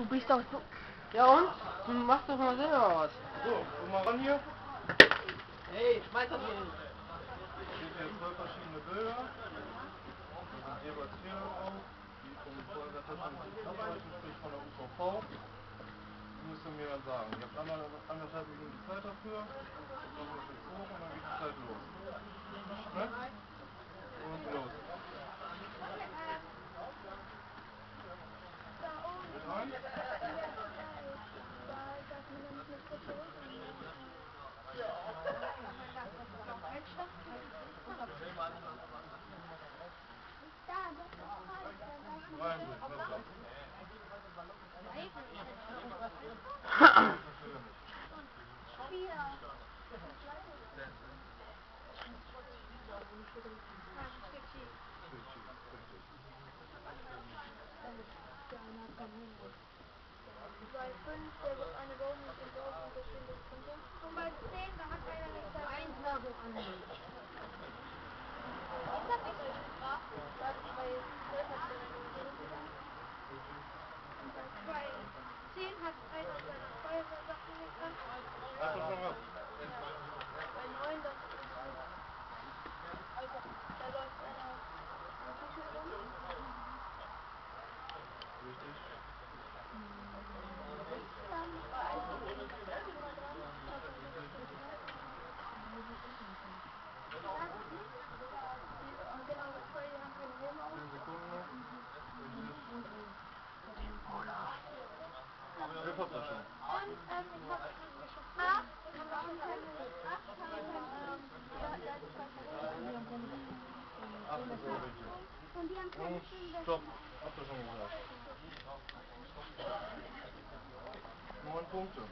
Du bist doch so. Ja und? Hm, Mach doch mal selber was. So, guck mal ran hier. Hey, schmeiß das hier hin. Seht ihr zwei verschiedene Bilder. Da sind jeweils Fehler drauf, die vom abweichen, sprich von der UVV. Die müsst ihr mir dann sagen. Ihr habt anderthalb, anderthalb Minuten Zeit dafür. Dann machen wir das jetzt hoch und dann geht die Zeit los. Ne? Und los. Mit rein. Bei 5, der wird eine Baum mit dem Dorf und das das drunter. Und bei 10, da hat einer gesagt, eins nach dem anderen. Ich hab nicht so gefragt. Bei 12 hat einer gesagt. Und bei 10 hat einer seiner Feuerwehrsachen gebracht. Einfach schon was. Bei 9, das ist also, da läuft einer am Küche rum. Richtig. Dann bei 1 noch ein Feuerwehr dran. Das ist Genau, weil die haben keine Helme auf. 10 Sekunden noch. Elf habt ihr schon. Und ähm, ich hab acht, ich hab auch keine acht, ähm, da, da ist zwei Personen. Acht ist so richtig. Und die haben keine Und stopp. Habt ihr schon gesagt. Neun Punkte.